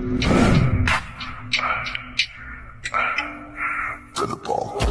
To the ball.